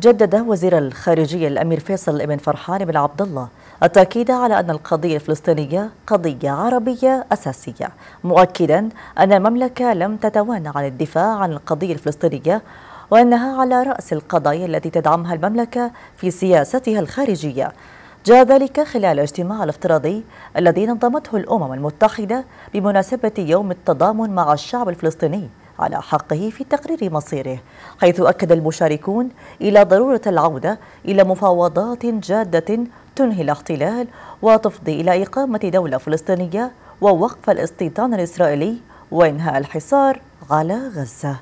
جدد وزير الخارجية الأمير فيصل بن فرحان بن عبد الله التأكيد على أن القضية الفلسطينية قضية عربية أساسية مؤكدا أن المملكة لم تتوانى عن الدفاع عن القضية الفلسطينية وأنها على رأس القضايا التي تدعمها المملكة في سياستها الخارجية. جاء ذلك خلال الاجتماع الافتراضي الذي نظمته الأمم المتحدة بمناسبة يوم التضامن مع الشعب الفلسطيني. على حقه في تقرير مصيره حيث أكد المشاركون إلى ضرورة العودة إلى مفاوضات جادة تنهي الاحتلال وتفضي إلى إقامة دولة فلسطينية ووقف الاستيطان الإسرائيلي وإنهاء الحصار على غزة.